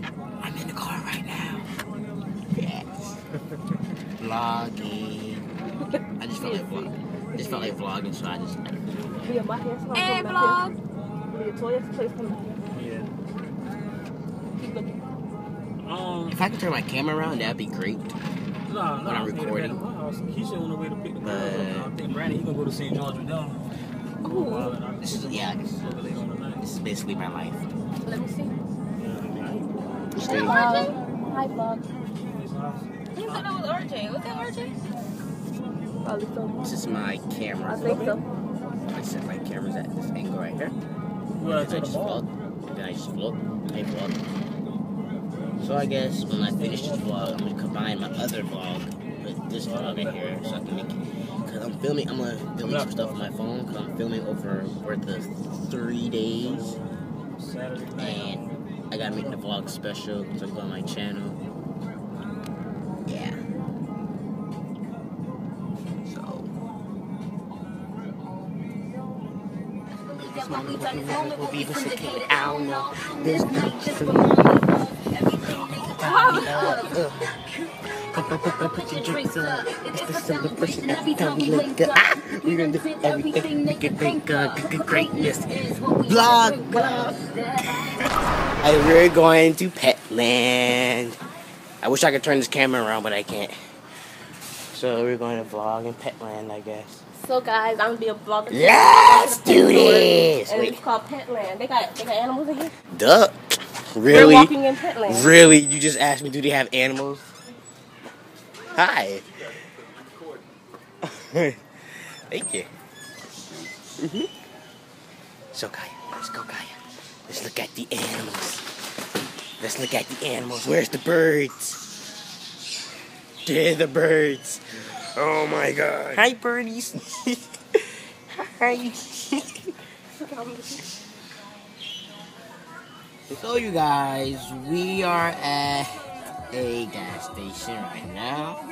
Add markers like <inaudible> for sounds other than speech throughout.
guys, I'm in the car right now. Yes. Vlogging. I just felt like vlogging. Just felt like vlogging, so I just. Leah, my hair's not Hey, coming vlog. back here. Leah, Toya's place coming back here. Yeah. Keep looking. Um, If I could turn my camera around, that'd be great. nah, nah. when I'm recording. at my house, Keisha on the way to pick the girl But- up. I think Brandon, he gonna go to St. George with them. Ooh. This is yeah. This is, Over there on the night. this is basically my life. Let me see. Straight- Hi, Hi, vlog. I thought that was RJ. Was that RJ? Probably so. This is my camera. I camera. think so. I set my cameras at this angle right here. You gotta I just vlog. And then I just vlog. I vlog. So I guess when I finish this vlog, I'm gonna combine my other vlog with this vlog right here, so I can make. Cause I'm filming. I'm gonna film some stuff on my phone. Cause I'm filming over for the three days, Saturday night. and I gotta make the vlog special to go on my channel. Yeah. So. We'll be reciprocated. I don't know. There's Put up. It's the celebration every time we link up. Ah, we're gonna do everything they can think Greatness. Vlog. And we're going to Petland. I wish I could turn this camera around, but I can't. So we're going to vlog in Petland, I guess. So guys, I'm gonna be a vlogger. Let's do this. And it's called Petland. They got they got animals in here. duh. We're walking in Petland. Really? You just asked me, do they have animals? Hi. <laughs> Thank you. hmm So, Kaya, let's go, Kaya. Let's look at the animals. Let's look at the animals. Where's the birds? There the birds. Oh my god. Hi, birdies. <laughs> Hi. So you guys, we are at a gas station right now.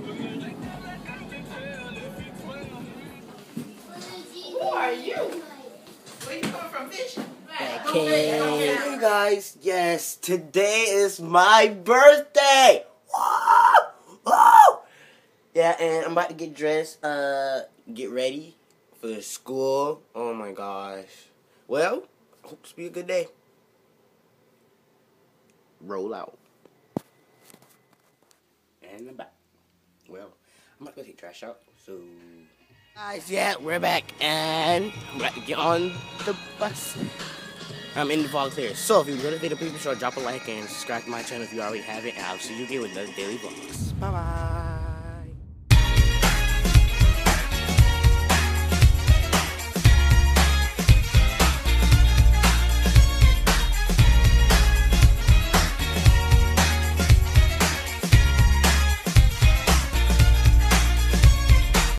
Okay, you guys, yes, today is my birthday. Woo! Woo! Yeah, and I'm about to get dressed, uh, get ready for school. Oh my gosh. Well, hope to be a good day. Roll out. And I'm back. Well, I'm about to go take trash out, so. Guys, yeah, we're back, and get on the bus. I'm in the vlog here. So if you the video, please be sure to drop a like and subscribe to my channel if you already have it. And I'll see you again with another daily vlogs. Bye bye.